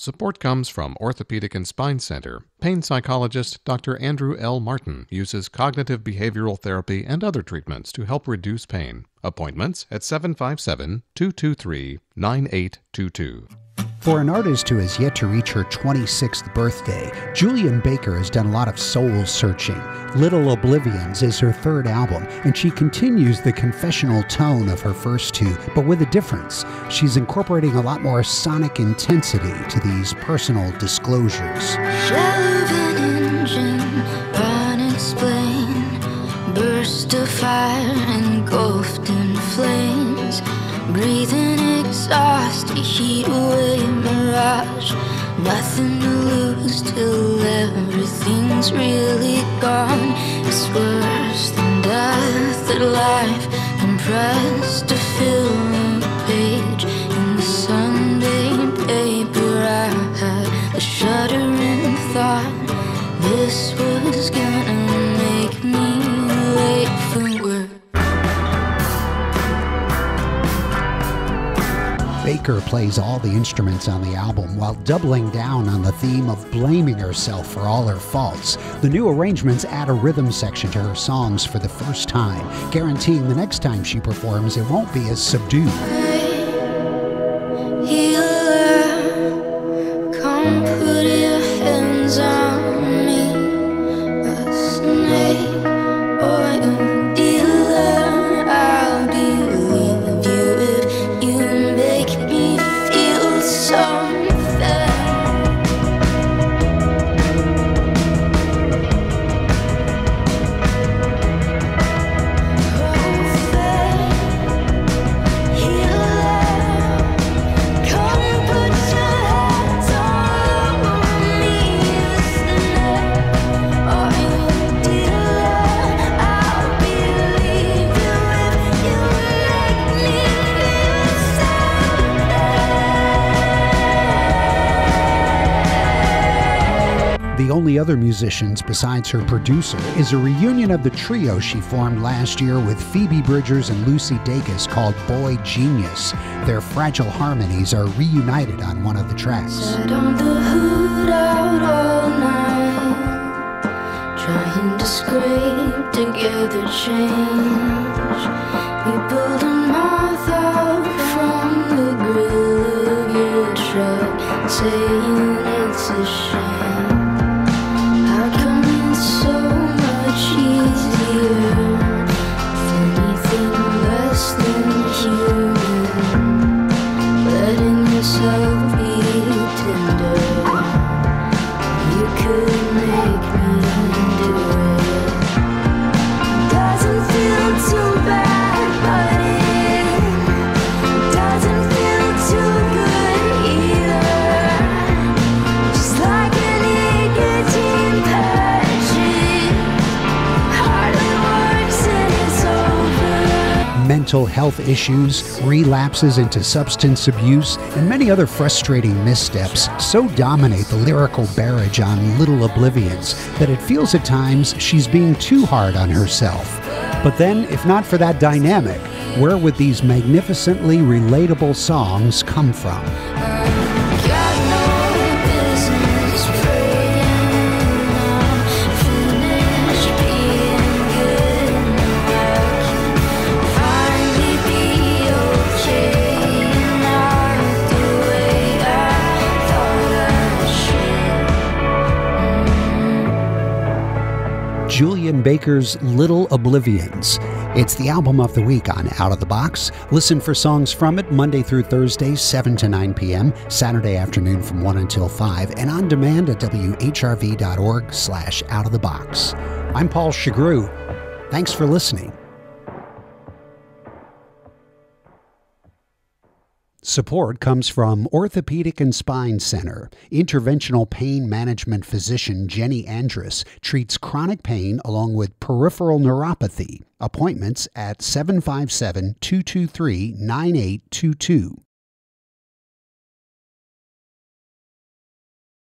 Support comes from Orthopedic and Spine Center. Pain psychologist Dr. Andrew L. Martin uses cognitive behavioral therapy and other treatments to help reduce pain. Appointments at 757 223 9822. For an artist who has yet to reach her 26th birthday, Julien Baker has done a lot of soul searching. Little Oblivions is her third album, and she continues the confessional tone of her first two, but with a difference. She's incorporating a lot more sonic intensity to these personal disclosures. burst of fire engulfed in flames, breathing exhaust, heat away mirage. Nothing to lose till everything's really gone. It's worse than death that life compressed to fill a page in the Sunday paper. I had a shuddering thought this was gonna Baker plays all the instruments on the album while doubling down on the theme of blaming herself for all her faults. The new arrangements add a rhythm section to her songs for the first time, guaranteeing the next time she performs it won't be as subdued. The only other musicians besides her producer is a reunion of the trio she formed last year with Phoebe Bridgers and Lucy Dacus called boygenius. Their fragile harmonies are reunited on one of the tracks. Trying to scrape together change. We from the grill of your truck, saying it's a shame. Mental health issues, relapses into substance abuse, and many other frustrating missteps so dominate the lyrical barrage on Little Oblivions that it feels at times she's being too hard on herself. But then, if not for that dynamic, where would these magnificently relatable songs come from? Julien Baker's Little Oblivions. It's the album of the week on Out of the Box. Listen for songs from it Monday through Thursday, 7 to 9 p.m., Saturday afternoon from 1 until 5, and on demand at whrv.org slash out of the box. I'm Paul Shugrue. Thanks for listening. Support comes from Orthopedic and Spine Center. Interventional pain management physician Jenny Andrus treats chronic pain along with peripheral neuropathy. Appointments at 757 223 9822.